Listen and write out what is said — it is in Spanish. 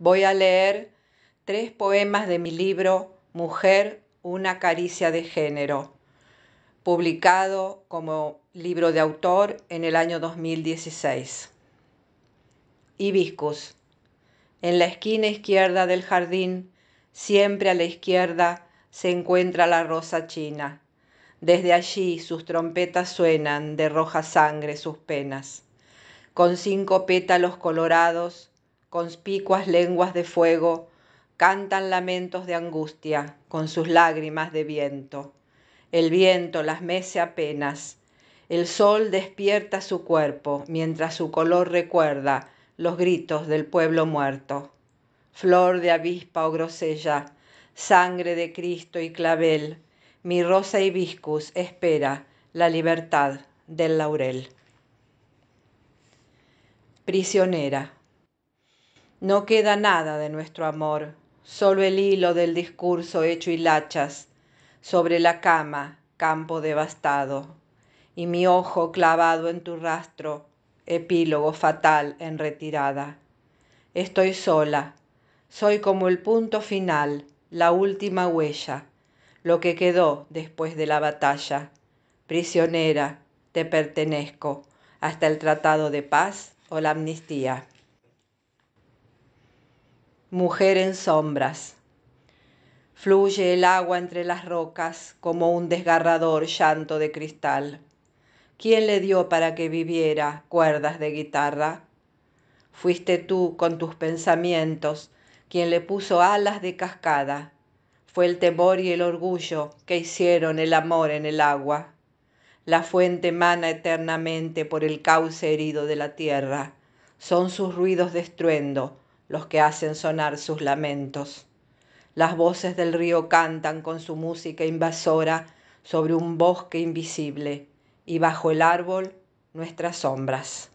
Voy a leer tres poemas de mi libro Mujer, una caricia de género, publicado como libro de autor en el año 2016. Hibiscus. En la esquina izquierda del jardín, siempre a la izquierda, se encuentra la rosa china. Desde allí sus trompetas suenan de roja sangre sus penas. Con cinco pétalos colorados, conspicuas lenguas de fuego, cantan lamentos de angustia con sus lágrimas de viento. El viento las mece apenas. El sol despierta su cuerpo mientras su color recuerda los gritos del pueblo muerto. Flor de avispa o grosella, sangre de Cristo y clavel, mi rosa hibiscus espera la libertad del laurel. Prisionera. No queda nada de nuestro amor, solo el hilo del discurso hecho hilachas sobre la cama, campo devastado, y mi ojo clavado en tu rastro, epílogo fatal en retirada. Estoy sola, soy como el punto final, la última huella, lo que quedó después de la batalla. Prisionera, te pertenezco hasta el tratado de paz o la amnistía. Mujer en sombras. Fluye el agua entre las rocas como un desgarrador llanto de cristal. ¿Quién le dio para que viviera cuerdas de guitarra? Fuiste tú con tus pensamientos quien le puso alas de cascada. Fue el temor y el orgullo que hicieron el amor en el agua. La fuente mana eternamente por el cauce herido de la tierra. Son sus ruidos de estruendo los que hacen sonar sus lamentos. Las voces del río cantan con su música invasora sobre un bosque invisible y bajo el árbol nuestras sombras.